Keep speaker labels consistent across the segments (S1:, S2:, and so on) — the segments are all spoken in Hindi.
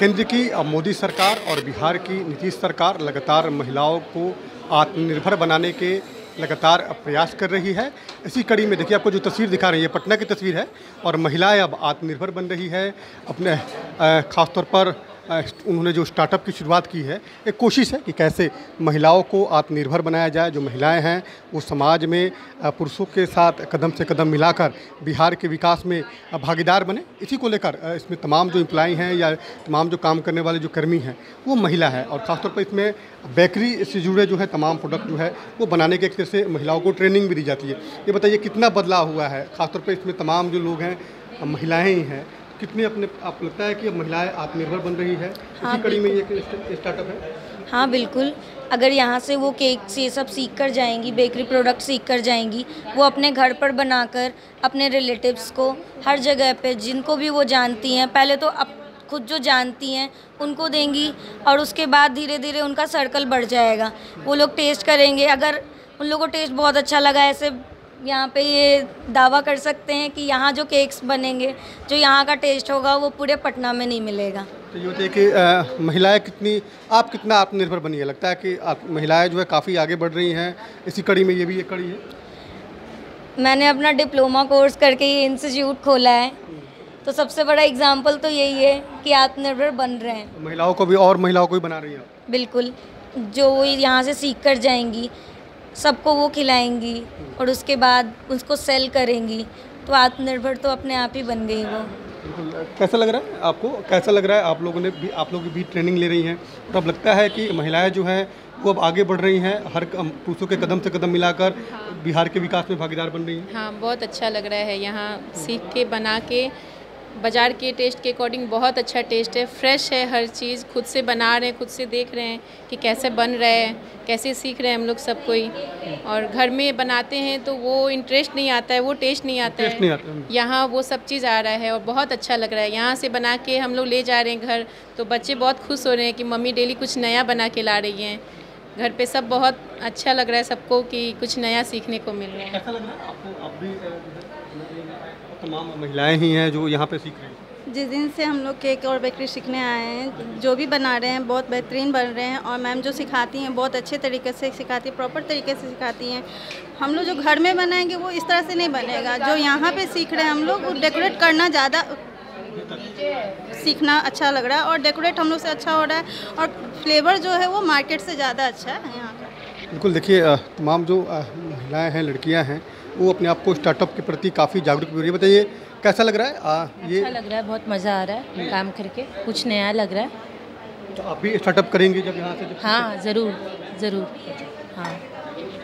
S1: केंद्र की मोदी सरकार और बिहार की नीतीश सरकार लगातार महिलाओं को आत्मनिर्भर बनाने के लगातार प्रयास कर रही है। इसी कड़ी में देखिए, आपको जो तस्वीर दिखा रही है पटना की तस्वीर है और महिलाएँ अब आत्मनिर्भर बन रही है। अपने ख़ासतौर पर उन्होंने जो स्टार्टअप की शुरुआत की है, एक कोशिश है कि कैसे महिलाओं को आत्मनिर्भर बनाया जाए, जो महिलाएँ हैं, वो समाज में पुरुषों के साथ कदम से कदम मिलाकर बिहार के विकास में भागीदार बने। इसी को लेकर इसमें तमाम जो इम्प्लाई हैं या तमाम जो काम करने वाले जो कर्मी हैं, वो महिला है। और ख़ासतौर पर इसमें बेकरी से जुड़े जो है, तमाम प्रोडक्ट जो है, वो बनाने के एक तरह से महिलाओं को ट्रेनिंग भी दी जाती है। ये बताइए, कितना बदलाव हुआ है? ख़ासतौर पर इसमें तमाम जो लोग हैं, महिलाएँ ही हैं कितनी अपने आपको लगता है कि अब महिलाएँ आत्मनिर्भर बन रही है? हाँ, इसी कड़ी में ये स्टार्टअप है?
S2: हाँ बिल्कुल। अगर यहाँ से वो केक से सब सीख कर जाएँगी बेकरी प्रोडक्ट सीख कर जाएँगी वो अपने घर पर बनाकर अपने रिलेटिव्स को हर जगह पे जिनको भी वो जानती हैं पहले तो अब खुद जो जानती हैं उनको देंगी और उसके बाद धीरे धीरे उनका सर्कल बढ़ जाएगा। वो लोग टेस्ट करेंगे। अगर उन लोगों को टेस्ट बहुत अच्छा लगा ऐसे यहाँ पे ये दावा कर सकते हैं कि यहाँ जो केक्स बनेंगे जो यहाँ का टेस्ट होगा वो पूरे पटना में नहीं मिलेगा।
S1: तो ये बताइए कि महिलाएँ कितनी आप कितना आत्मनिर्भर बनी है लगता है कि आप महिलाएँ जो है काफ़ी आगे बढ़ रही हैं इसी कड़ी में ये भी एक कड़ी है?
S2: मैंने अपना डिप्लोमा कोर्स करके ये इंस्टीट्यूट खोला है। तो सबसे बड़ा एग्ज़ाम्पल तो यही है कि आत्मनिर्भर बन रहे हैं।
S1: महिलाओं को भी और महिलाओं को भी बना रही है
S2: बिल्कुल। जो यहाँ से सीख कर जाएँगी सबको वो खिलाएँगी और उसके बाद उसको सेल करेंगी। तो आत्मनिर्भर तो अपने आप ही बन गई वो।
S1: कैसा लग रहा है आपको? कैसा लग रहा है? आप लोगों ने भी आप लोग भी ट्रेनिंग ले रही हैं। तो अब लगता है कि महिलाएँ जो हैं वो अब आगे बढ़ रही हैं हर पुरुषों के कदम से कदम मिलाकर हाँ। बिहार के विकास में भागीदार बन रही हैं।
S3: हाँ बहुत अच्छा लग रहा है यहाँ सीख के बना के बाज़ार के टेस्ट के अकॉर्डिंग बहुत अच्छा टेस्ट है फ्रेश है हर चीज़ खुद से बना रहे हैं खुद से देख रहे हैं कि कैसे बन रहा है कैसे सीख रहे हैं हम लोग सब कोई। और घर में बनाते हैं तो वो इंटरेस्ट नहीं आता है वो टेस्ट नहीं आता है। यहाँ वो सब चीज़ आ रहा है और बहुत अच्छा लग रहा है। यहाँ से बना के हम लोग ले जा रहे हैं घर तो बच्चे बहुत खुश हो रहे हैं कि मम्मी डेली कुछ नया बना के ला रही हैं। घर पे सब बहुत अच्छा लग रहा है सबको कि कुछ नया सीखने को मिल रहा है। लग रहा है आपको आप भी
S1: तमाम महिलाएँ ही हैं जो यहाँ पे सीख रही हैं।
S4: जिस दिन से हम लोग केक और बेकरी सीखने आए हैं जो भी बना रहे हैं बहुत बेहतरीन बन रहे हैं और मैम जो सिखाती हैं बहुत अच्छे तरीके से सिखाती हैं प्रॉपर तरीके से सिखाती हैं। हम लोग जो घर में बनाएँगे वो इस तरह से नहीं बनेगा। जो यहाँ पे सीख रहे हैं हम लोग वो डेकोरेट करना ज़्यादा सीखना अच्छा लग रहा है और डेकोरेट हम लोग से अच्छा हो रहा है और फ्लेवर जो है वो मार्केट से ज़्यादा अच्छा है यहाँ का।
S1: बिल्कुल देखिए तमाम जो महिलाएँ हैं लड़कियाँ हैं वो अपने आप को स्टार्टअप के प्रति काफ़ी जागरूक भी हो रही है। बताइए कैसा लग रहा है? आ,
S5: ये अच्छा लग रहा है बहुत मज़ा आ रहा है काम करके कुछ नया लग रहा है।
S1: तो आप भी स्टार्टअप करेंगे जब यहाँ से जब
S5: हाँ ज़रूर ज़रूर। हाँ।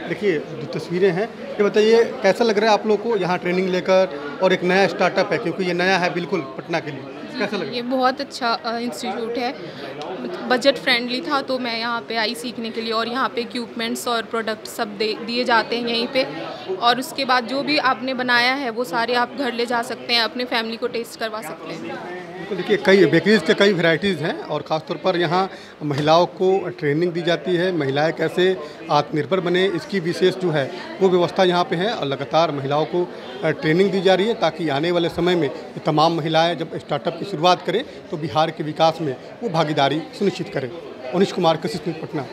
S1: देखिए, जो तस्वीरें हैं, ये बताइए, कैसा लग रहा है आप लोग को यहाँ ट्रेनिंग लेकर और एक नया स्टार्टअप है? क्योंकि ये नया है बिल्कुल पटना के लिए। कैसा लगा?
S6: ये बहुत अच्छा इंस्टीट्यूट है। बजट फ्रेंडली था तो मैं यहाँ पे आई सीखने के लिए और यहाँ पे इक्विपमेंट्स और प्रोडक्ट सब दे दिए जाते हैं यहीं पे। और उसके बाद जो भी आपने बनाया है वो सारे आप घर ले जा सकते हैं अपने फैमिली को टेस्ट करवा सकते हैं।
S1: तो देखिए कई बेकरीज के कई वैरायटीज़ हैं और ख़ासतौर पर यहाँ महिलाओं को ट्रेनिंग दी जाती है। महिलाएँ कैसे आत्मनिर्भर बने इसकी विशेष जो है वो व्यवस्था यहाँ पे है। और लगातार महिलाओं को ट्रेनिंग दी जा रही है ताकि आने वाले समय में तमाम महिलाएँ जब स्टार्टअप की शुरुआत करें तो बिहार के विकास में वो भागीदारी सुनिश्चित करें। उनिश कुमार कशिश पटना।